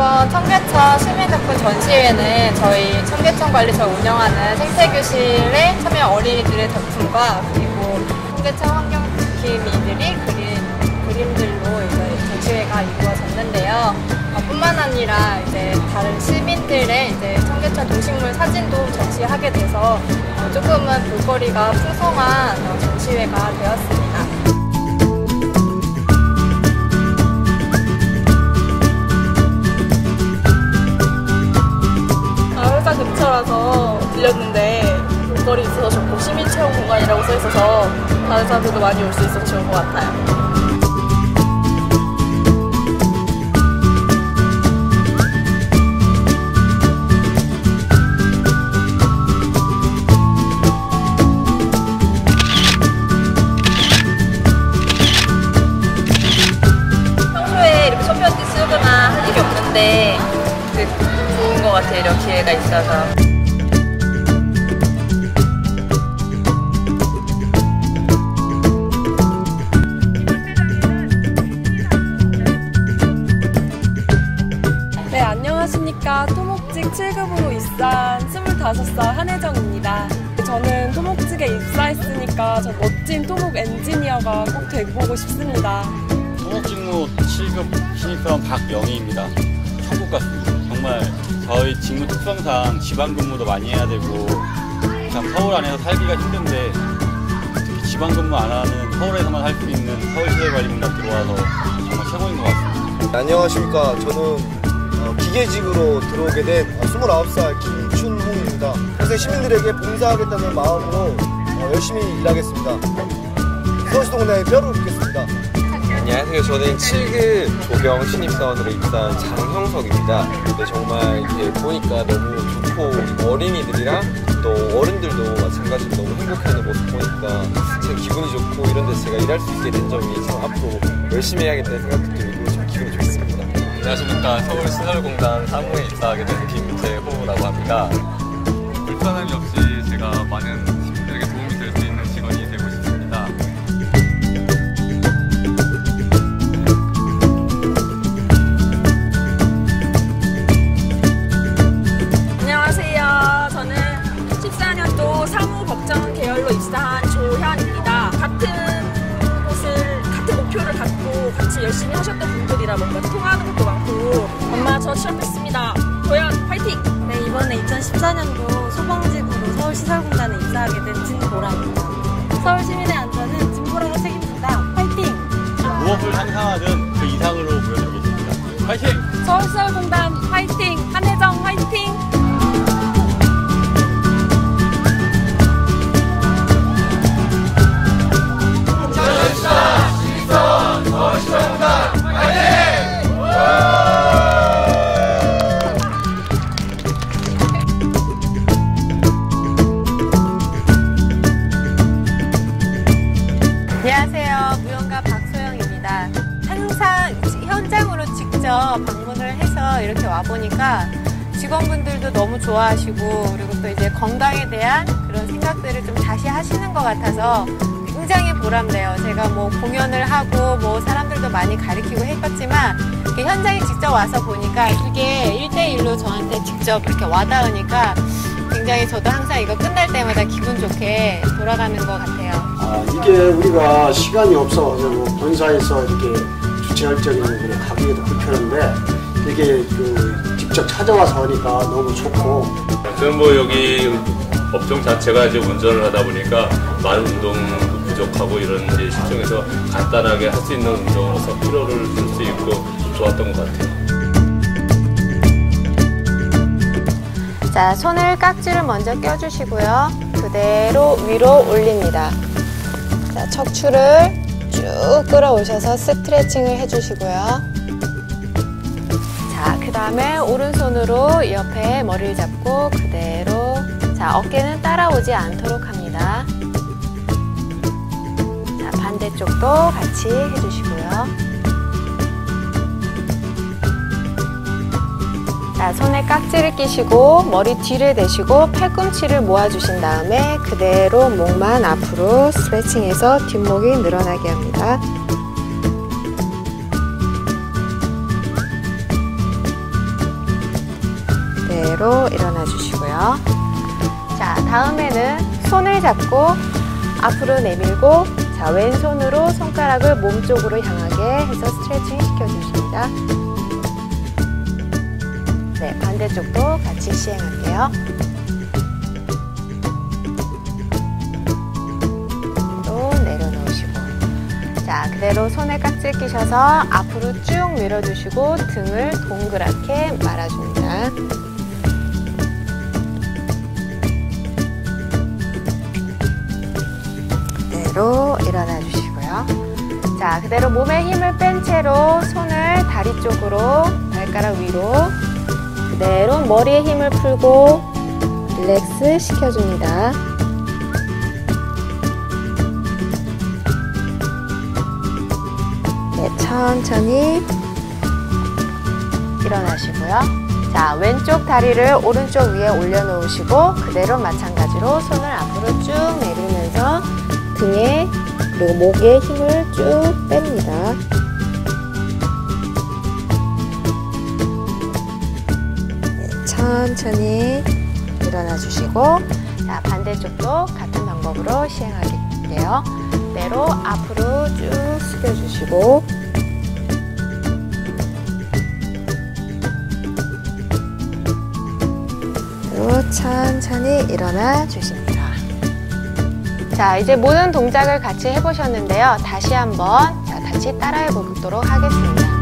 이번 청계천 시민덕분 전시회는 저희 청계천 관리처 운영하는 생태교실의 참여 어린이들의 작품과 그리고 청계천 환경지킴이들이 그린 그림들로 이제 전시회가 이루어졌는데요. 어, 뿐만 아니라 이제 다른 시민들의 이제 청계천 동식물 사진도 전시하게 돼서 어, 조금은 볼거리가 풍성한 어, 전시회가 되었습니다. 볼거리 있어서 좋고 시민 체험 공간이라고 써 있어서 다른 사람들도 많이 올 수 있어서 좋은 것 같아요. 이렇게 없는데 그 좋은 것 같아요. 이런 기회가 있어서. 7급으로 입사한 25살 한혜정입니다. 저는 토목직에 입사했으니까 저 멋진 토목 엔지니어가 꼭 되보고 싶습니다. 토목직무 7급 신입사원 박영희입니다. 천국 같습니다. 정말 저희 직무 특성상 지방 근무도 많이 해야 되고 참 서울 안에서 살기가 힘든데 특히 지방 근무 안 하는 서울에서만 할 수 있는 서울시설관리공단 들어와서 정말 최고인 것 같습니다. 안녕하십니까. 저는 어, 기계직으로 들어오게 된 29살 김춘홍입니다. 평생 시민들에게 봉사하겠다는 마음으로 어, 열심히 일하겠습니다. 서울시 동네에 뼈를 묻겠습니다. 안녕하세요. 저는 7급 조경 신입사원으로 입사한 장형석입니다. 근데 정말 이렇게 보니까 너무 좋고 어린이들이랑 또 어른들도 마찬가지로 너무 행복해하는 모습 보니까 참 기분이 좋고 이런 데서 제가 일할 수 있게 된 점이 참 앞으로 열심히 해야겠다는 생각도 좋습니다. 안녕하십니까 서울시설공단 사무에 입사하게 된 김재호라고 합니다. 불편함이 없이 제가 많은 시민들에게 도움이 될 수 있는 직원이 되고 싶습니다. 안녕하세요. 저는 14년도 사무법정 계열로 입사한 조현입니다. 같은 곳을, 같은 목표를 갖고 같이 열심히 하셨던 분들이라 뭔가 통하는 것도 많고 저 취업했습니다. 조현 화이팅! 네, 이번에 2014년도 소방직으로 서울시설공단에 입사하게 된 진보라입니다. 서울 시민의 안전은 진보라가 책임진다. 화이팅! 무엇을 상상하든 그 이상으로 보여드리겠습니다. 파이팅! 서울시설공단 화이팅! 한혜정 화이팅! 직접 방문을 해서 이렇게 와보니까 직원분들도 너무 좋아하시고 그리고 또 이제 건강에 대한 그런 생각들을 좀 다시 하시는 것 같아서 굉장히 보람돼요. 제가 뭐 공연을 하고 뭐 사람들도 많이 가르치고 했었지만 현장에 직접 와서 보니까 이게 1대1로 저한테 직접 이렇게 와닿으니까 굉장히 저도 항상 이거 끝날 때마다 기분 좋게 돌아가는 것 같아요. 아, 이게 우리가 시간이 없어 뭐 본사에서 이렇게 주최할 적에는 가기에도 불편한데 이게 그 직접 찾아와서 하니까 너무 좋고 저는 뭐 여기 업종 자체가 이제 운전을 하다 보니까 많은 운동도 부족하고 이런 이제 실정에서 간단하게 할 수 있는 운동으로서 피로를 풀수 있고 좋았던 것 같아요. 자, 손을 깍지를 먼저 껴주시고요. 그대로 위로 올립니다. 자, 척추를 쭉 끌어오셔서 스트레칭을 해주시고요. 자, 그 다음에 오른손으로 옆에 머리를 잡고 그대로 자, 어깨는 따라오지 않도록 합니다. 자, 반대쪽도 같이 해주시고요. 자, 손에 깍지를 끼시고 머리 뒤를 대시고 팔꿈치를 모아주신 다음에 그대로 목만 앞으로 스트레칭해서 뒷목이 늘어나게 합니다. 그대로 일어나 주시고요. 자, 다음에는 손을 잡고 앞으로 내밀고 자, 왼손으로 손가락을 몸 쪽으로 향하게 해서 스트레칭 시켜주십니다. 네, 반대쪽도 같이 시행할게요. 또 내려놓으시고. 자, 그대로 손에 깍지 끼셔서 앞으로 쭉 밀어주시고 등을 동그랗게 말아줍니다. 그대로 일어나 주시고요. 자, 그대로 몸에 힘을 뺀 채로 손을 다리 쪽으로, 발가락 위로, 그대로 머리에 힘을 풀고 릴렉스 시켜줍니다. 네, 천천히 일어나시고요. 자, 왼쪽 다리를 오른쪽 위에 올려놓으시고 그대로 마찬가지로 손을 앞으로 쭉 내리면서 등에 그리고 목에 힘을 쭉 뺍니다. 천천히 일어나 주시고 자, 반대쪽도 같은 방법으로 시행할게요. 그대로 앞으로 쭉 숙여 주시고 천천히 일어나 주십니다. 자, 이제 모든 동작을 같이 해보셨는데요. 다시 한번 자, 같이 따라해 보도록 하겠습니다.